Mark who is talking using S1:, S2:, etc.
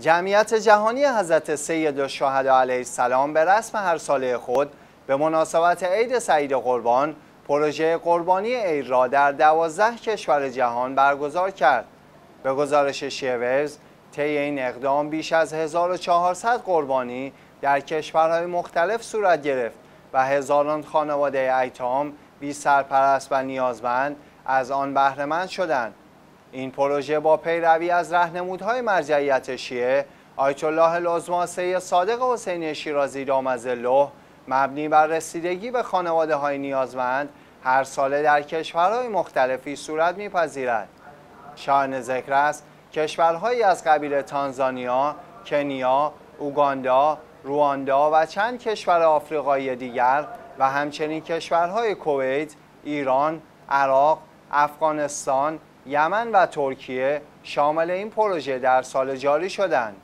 S1: جمعیت جهانی حضرت سید الشهدا علیه السلام به رسم هر ساله خود به مناسبت عید سعید قربان پروژه قربانی عید را در دوازده کشور جهان برگزار کرد. به گزارش شیورز طی این اقدام بیش از 1400 قربانی در کشورهای مختلف صورت گرفت و هزاران خانواده ایتام بی سرپرست و نیازمند از آن بهرهمند شدند. این پروژه با پیروی از رهنمودهای مرجعیت شیعه آیت الله سید صادق حسینی شیرازی الله مبنی بر رسیدگی به خانواده های نیازمند هر ساله در کشورهای مختلفی صورت میپذیرد. شاهن ذکر است کشورهایی از قبیل تانزانیا، کنیا، اوگاندا، رواندا و چند کشور آفریقایی دیگر و همچنین کشورهای کویت، ایران، عراق، افغانستان، یمن و ترکیه شامل این پروژه در سال جاری شدند.